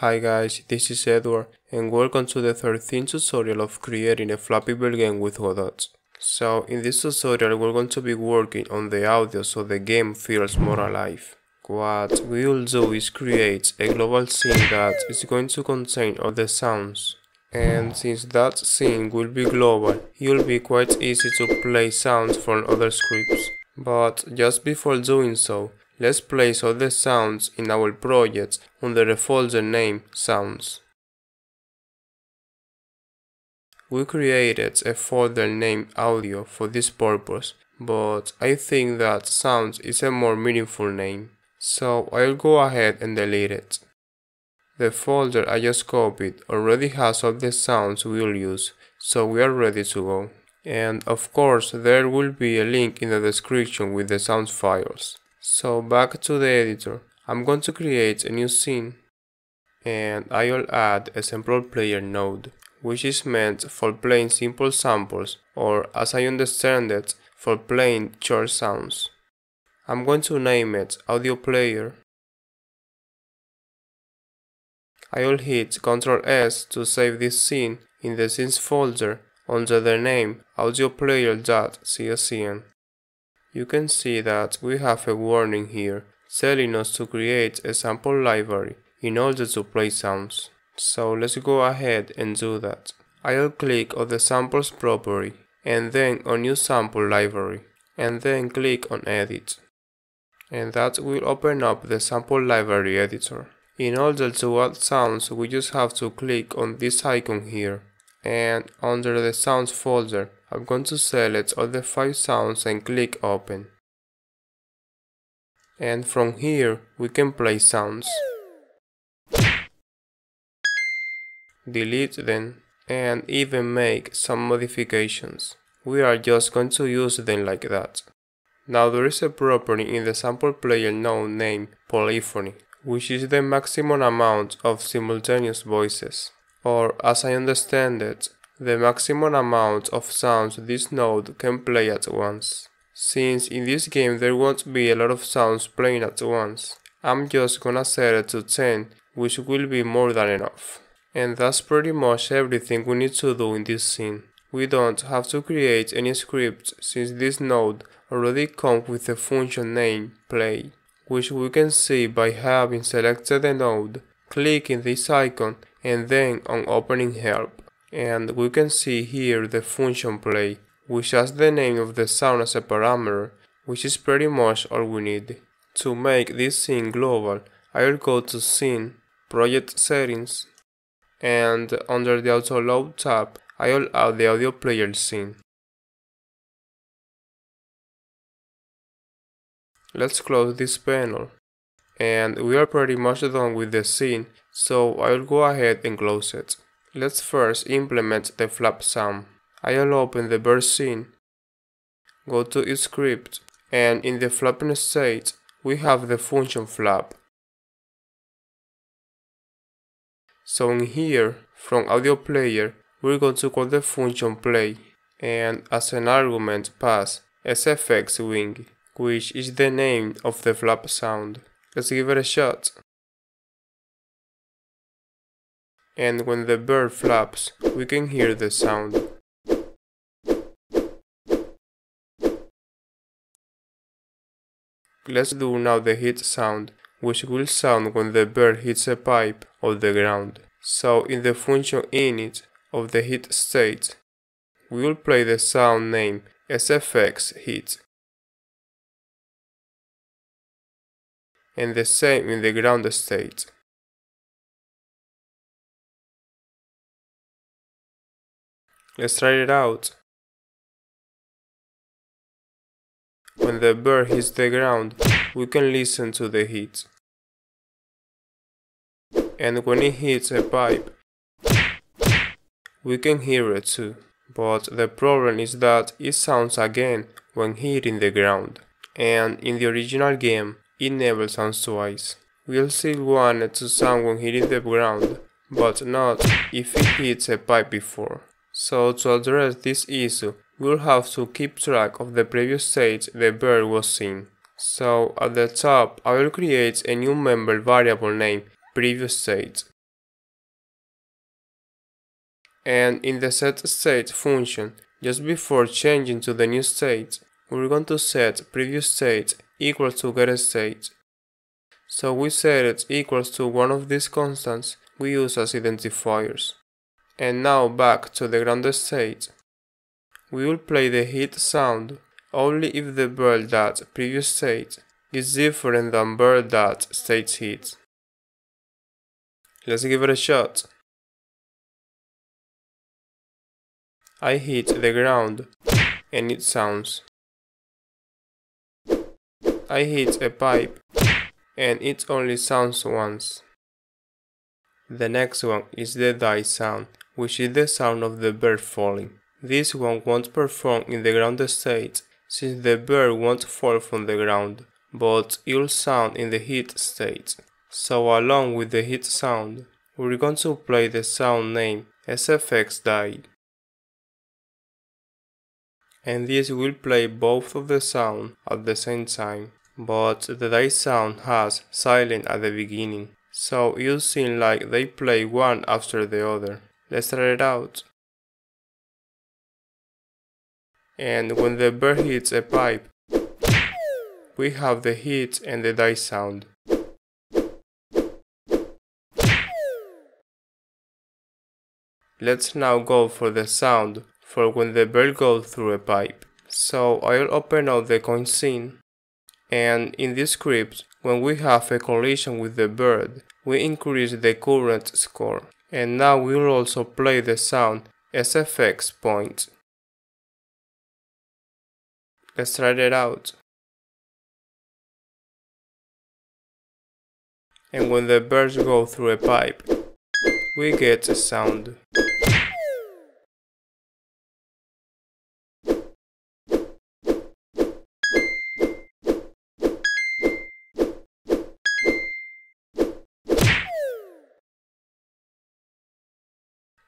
Hi guys, this is Edward and welcome to the 13th tutorial of creating a Flappy Bird game with Godot. So in this tutorial we're going to be working on the audio so the game feels more alive. What we will do is create a global scene that is going to contain all the sounds. And since that scene will be global, it will be quite easy to play sounds from other scripts. But just before doing so, Let's place all the sounds in our project under the folder name Sounds. We created a folder named Audio for this purpose, but I think that Sounds is a more meaningful name, so I'll go ahead and delete it. The folder I just copied already has all the sounds we'll use, so we are ready to go. And of course there will be a link in the description with the sounds files. So back to the editor, I'm going to create a new scene and I'll add a sample player node, which is meant for playing simple samples or as I understand it, for playing short sounds. I'm going to name it audio player. I'll hit Ctrl S to save this scene in the scenes folder under the name audio audioplayer.cscn. You can see that we have a warning here telling us to create a sample library in order to play sounds. So let's go ahead and do that. I'll click on the samples property and then on new sample library and then click on edit. And that will open up the sample library editor. In order to add sounds we just have to click on this icon here and under the sounds folder I'm going to select all the 5 sounds and click open. And from here we can play sounds. Delete them and even make some modifications. We are just going to use them like that. Now there is a property in the sample player node named polyphony, which is the maximum amount of simultaneous voices. Or as I understand it, the maximum amount of sounds this node can play at once. Since in this game there won't be a lot of sounds playing at once, I'm just gonna set it to 10, which will be more than enough. And that's pretty much everything we need to do in this scene. We don't have to create any scripts since this node already comes with the function name play, which we can see by having selected the node, clicking this icon and then on opening help and we can see here the function play, which has the name of the sound as a parameter, which is pretty much all we need. To make this scene global, I will go to Scene, Project Settings, and under the Auto Load tab, I will add the audio player scene. Let's close this panel. And we are pretty much done with the scene, so I will go ahead and close it. Let's first implement the flap sound. I'll open the bird scene, go to its script, and in the flapping state, we have the function flap. So in here, from audio player, we're going to call the function play, and as an argument pass sfx wing, which is the name of the flap sound. Let's give it a shot. And when the bird flaps, we can hear the sound. Let's do now the hit sound, which will sound when the bird hits a pipe or the ground. So in the function init of the hit state, we will play the sound name sfx hit. And the same in the ground state. Let's try it out. When the bird hits the ground, we can listen to the hit. And when it hits a pipe, we can hear it too. But the problem is that it sounds again when hitting the ground. And in the original game, it never sounds twice. We'll still want it to sound when hitting the ground, but not if it hits a pipe before. So to address this issue, we'll have to keep track of the previous state the bird was in. So at the top, I will create a new member variable named previous state. And in the set state function, just before changing to the new state, we're going to set previous state equal to get state. So we set it equals to one of these constants we use as identifiers. And now back to the ground state. We will play the hit sound only if the bird that previous state is different than bird that state hit. Let's give it a shot. I hit the ground and it sounds. I hit a pipe and it only sounds once. The next one is the die sound, which is the sound of the bird falling. This one won't perform in the ground state, since the bird won't fall from the ground, but it'll sound in the hit state. So along with the hit sound, we're going to play the sound name SFX die. And this will play both of the sound at the same time, but the die sound has silent at the beginning, so it'll seem like they play one after the other. Let's try it out. and when the bird hits a pipe, we have the hit and the die sound. Let's now go for the sound for when the bird goes through a pipe. So I'll open up the coin scene and in this script when we have a collision with the bird we increase the current score and now we'll also play the sound SFX point. Let's try it out. And when the birds go through a pipe, we get a sound.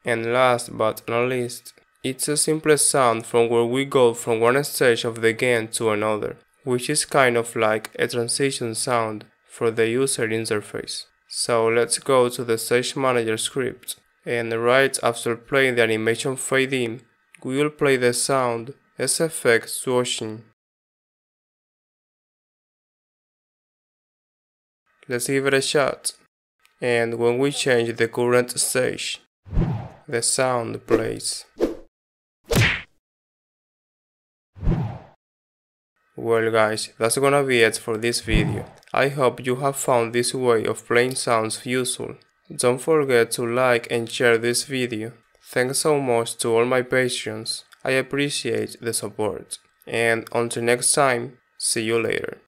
And last but not least, it's a simple sound from where we go from one stage of the game to another, which is kind of like a transition sound for the user interface. So let's go to the Stage Manager script, and right after playing the animation fade in, we will play the sound SFX swooshing. Let's give it a shot. And when we change the current stage, the sound plays. Well guys, that's gonna be it for this video. I hope you have found this way of playing sounds useful. Don't forget to like and share this video. Thanks so much to all my patrons. I appreciate the support. And until next time, see you later.